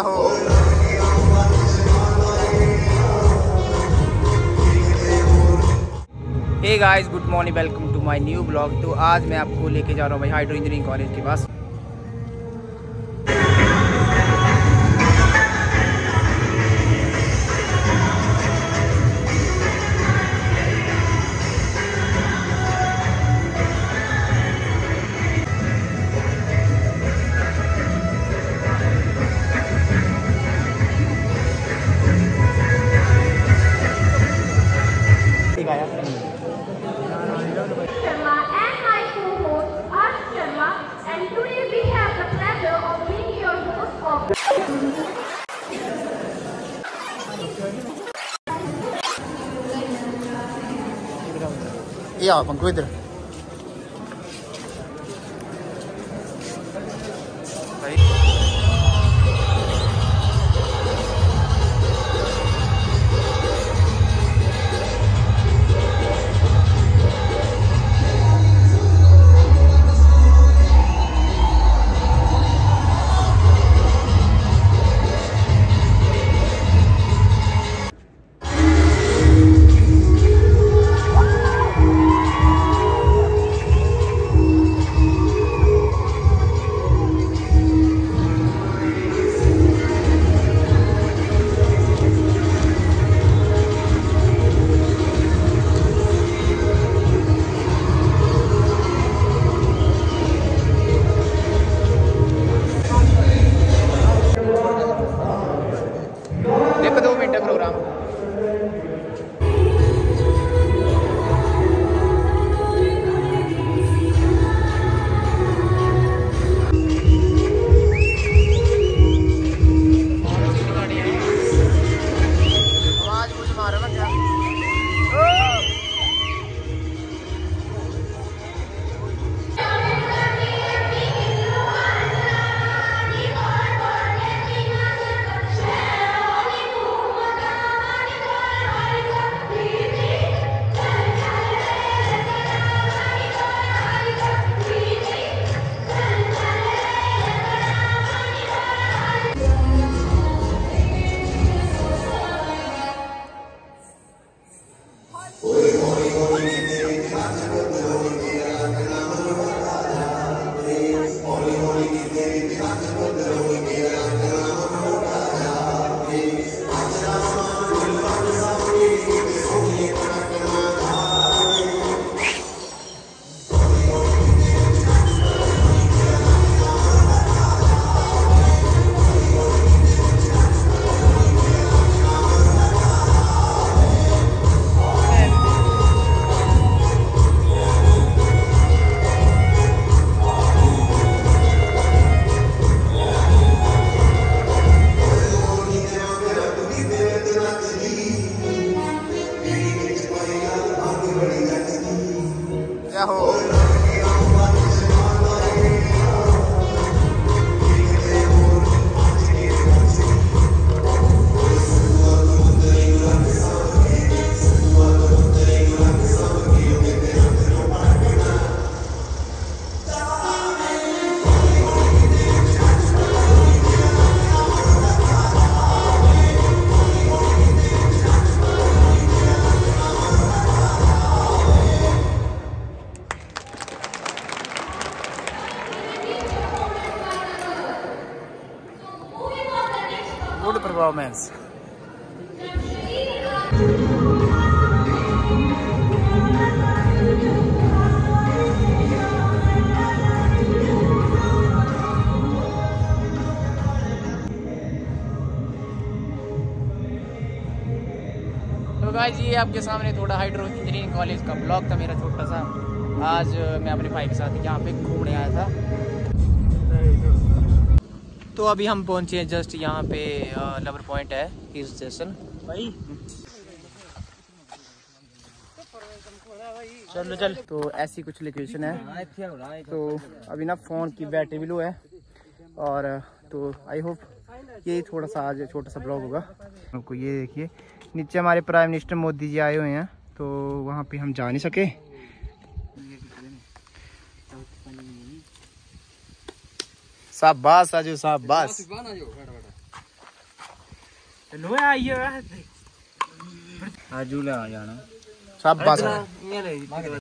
हो? Hey guys good morning welcome to my new blog तो आज मैं आपको लेके जा रहा हूँ भाई हाइड्रो इंजीनियरिंग कॉलेज के पास। Iya, konkrit ya. Oh. Good performance ये आपके सामने थोड़ा हाइड्रो इंजीनियरिंग कॉलेज का ब्लॉग था मेरा छोटा सा। आज मैं अपने भाई के साथ यहाँ पे घूमने आया था। तो अभी हम पहुँचे हैं जस्ट यहाँ पे लवर पॉइंट है हिल स्टेशन भाई। चलो चल। तो ऐसी कुछ लोकेशन है। तो अभी ना फ़ोन की बैटरी भी लो है। और तो आई होप ये थोड़ा सा आज छोटा सा ब्लॉग होगा। आपको ये देखिए नीचे हमारे प्राइम मिनिस्टर मोदी जी आए हुए हैं तो वहाँ पे हम जा नहीं सके। शाबाश आजू शाबाश। लोया आजू ले आ जाना। शाबाश।